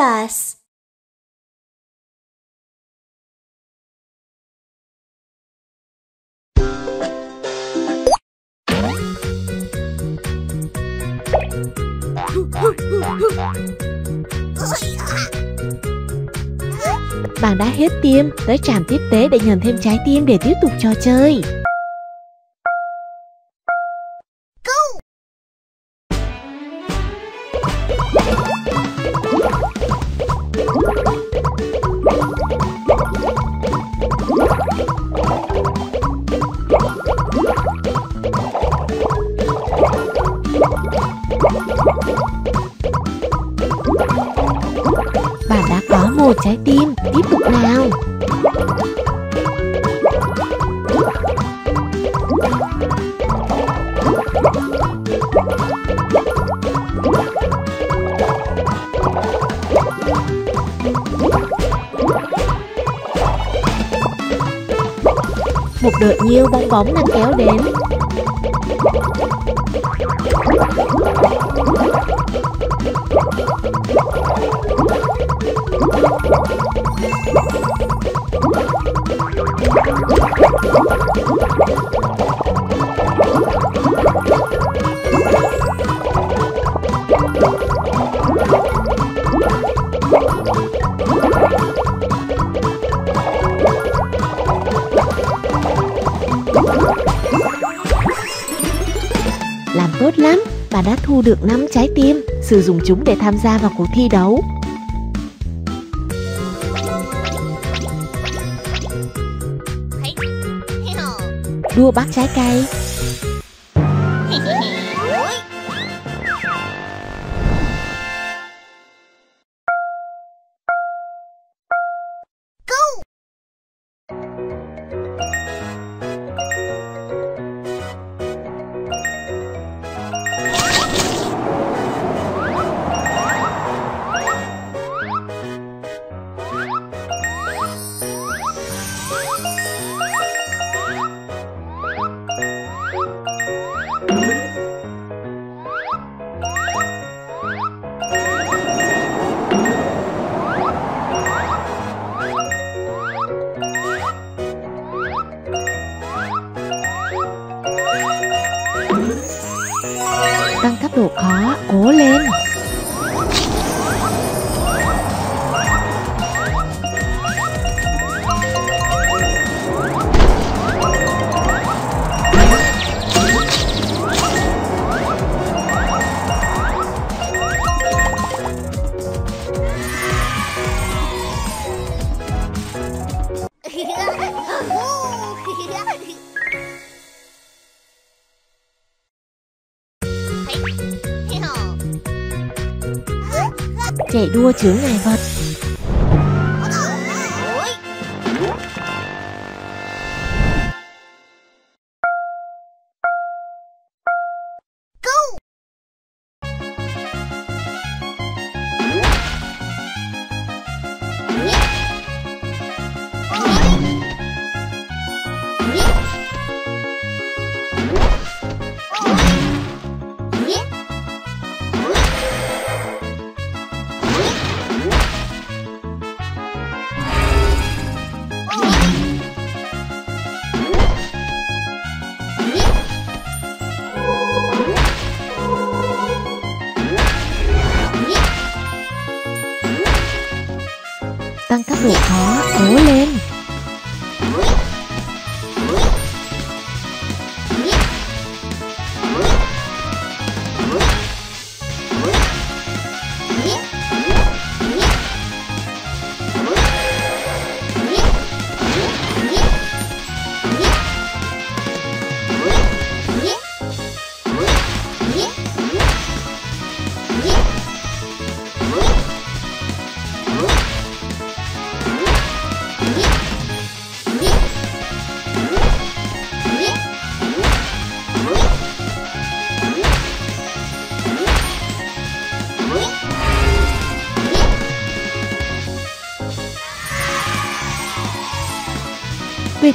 bus. Bạn đã hết tim, tới trạm tiếp tế để nhận thêm trái tim để tiếp tục trò chơi. Một đợt nhiêu bong bóng đang kéo đến. Làm tốt lắm, bạn đã thu được 5 trái tim Sử dụng chúng để tham gia vào cuộc thi đấu. Đua bắt trái cây 啊。Chạy đua chướng ngại vật. Tăng cấp độ khó, cố lên Tuyệt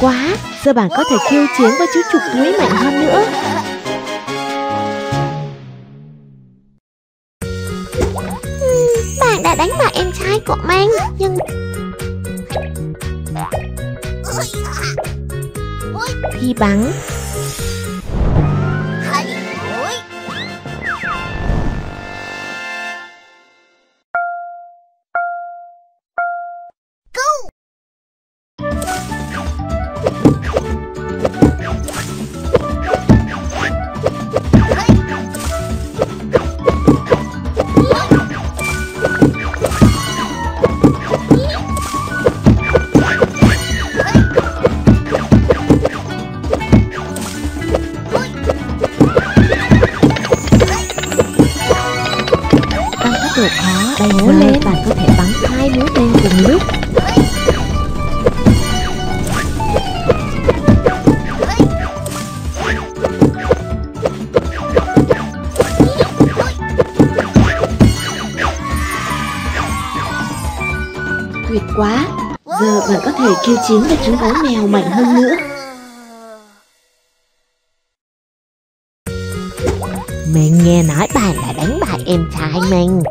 quá, giờ bạn có thể khiêu chiến với chú chuột túi mạnh hơn nữa. Bạn đã đánh bại em trai của mình Nhưng Khi bắn quá. Giờ bạn có thể kêu chiến với trứng gấu mèo mạnh hơn nữa. Mình nghe nói bạn đã đánh bại em trai mình.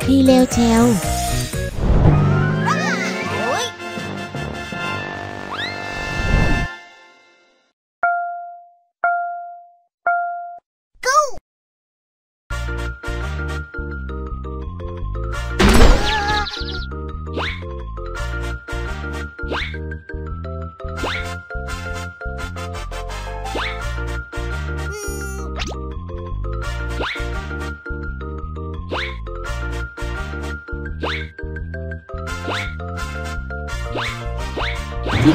Khi leo treo Thiết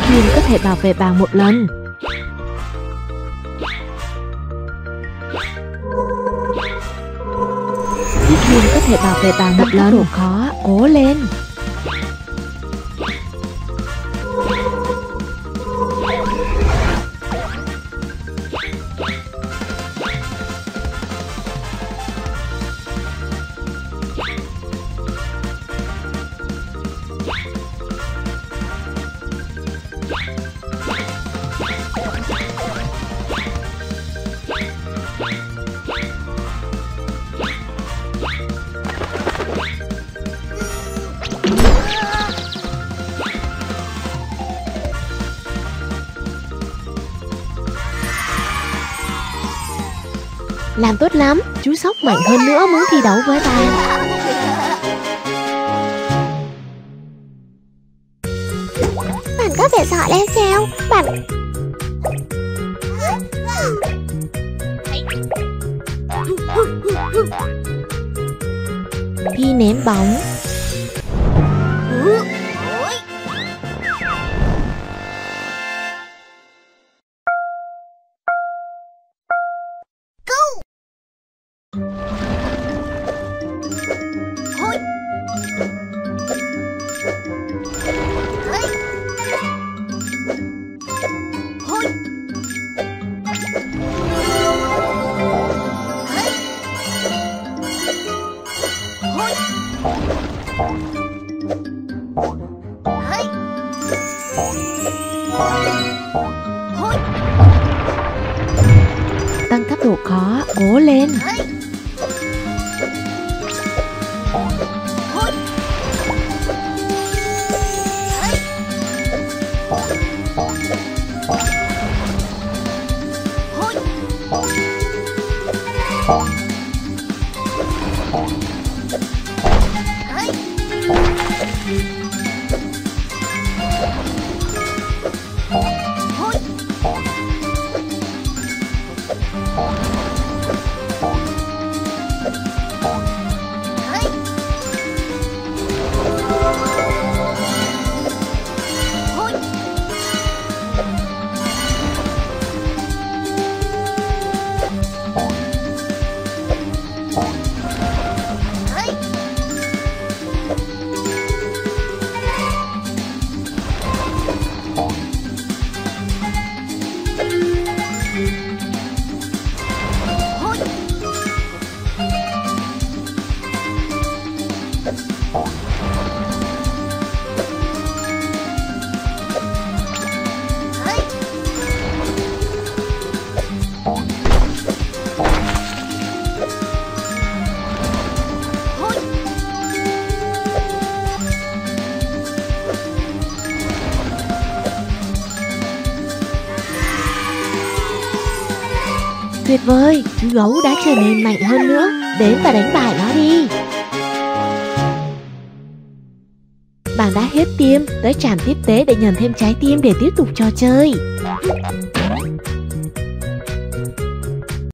viên có thể bảo vệ bạn một lần. Thiết viên có thể bảo vệ bạn một lần. độ khó Cố lên. Làm tốt lắm Chú Sóc mạnh hơn nữa muốn thi đấu với bạn Bạn có vẻ giỏi leo treo Bạn Thi ném bóng khó Cố lên Tuyệt vời, gấu đã trở nên mạnh hơn nữa. Đến và đánh bại nó đi. Bạn đã hết tim, tới trạm tiếp tế để nhận thêm trái tim để tiếp tục trò chơi.